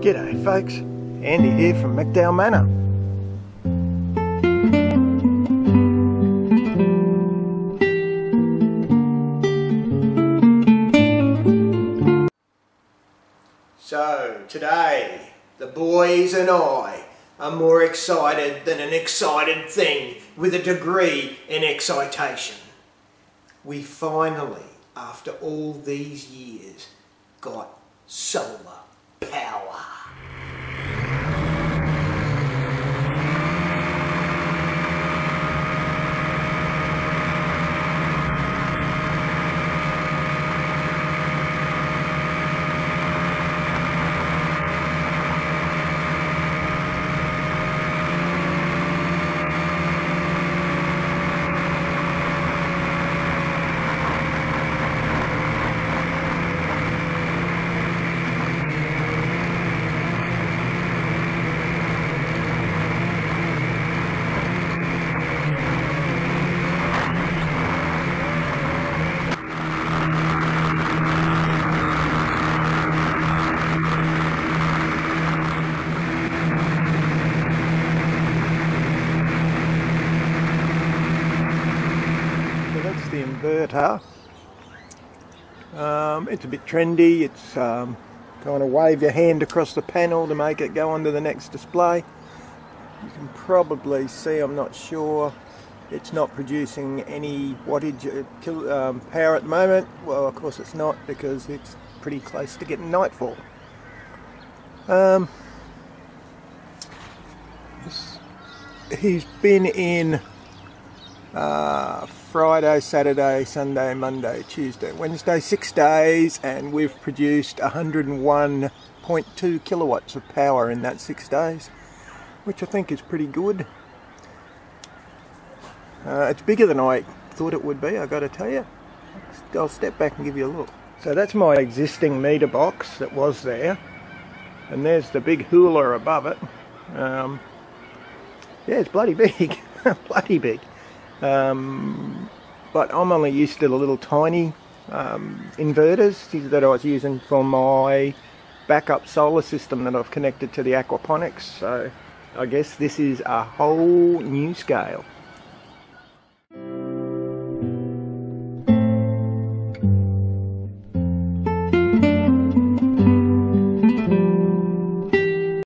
G'day folks, Andy here from McDowall Manor. So today, the boys and I are more excited than an excited thing with a degree in excitation. We finally, after all these years, got solar power. The inverter. Um, it's a bit trendy. It's um, kind of wave your hand across the panel to make it go onto the next display. You can probably see, I'm not sure, it's not producing any wattage uh, um, power at the moment. Well, of course it's not because it's pretty close to getting nightfall. Um, he's been in uh, Friday, Saturday, Sunday, Monday, Tuesday, Wednesday, six days, and we've produced 101.2 kilowatts of power in that six days, which I think is pretty good. Uh, it's bigger than I thought it would be, I've got to tell you. I'll step back and give you a look. So that's my existing meter box that was there, and there's the big hula above it. Um, yeah, it's bloody big, bloody big. Um, but I'm only used to the little tiny um, inverters that I was using for my backup solar system that I've connected to the aquaponics. So I guess this is a whole new scale.